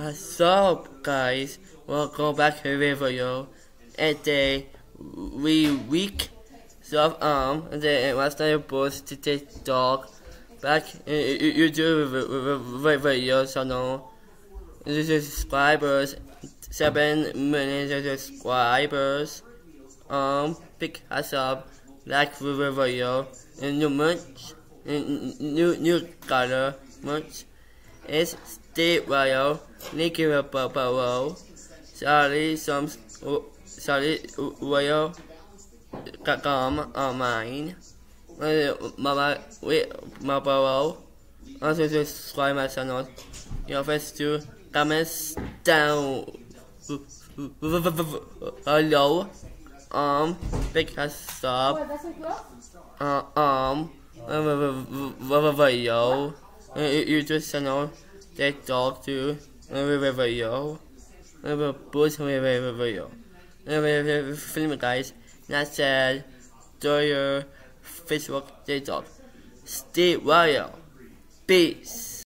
Uh, up, guys, welcome back to the video. And today, we week so um and then last night both to take dog back in YouTube video channel. Subscribers, seven million subscribers. Um, pick us up, like the video, and new merch, new new color merch. It's Steve Royal, Below, Charlie some Charlie Royal, com online. Mama, wait, my below. Also subscribe my channel. Your first two comments down. Hello. Um, us up. Uh, um, video. YouTube channel. They talk to video. Boost video. Film guys. That said, do your Facebook TikTok. Stay royal. Peace.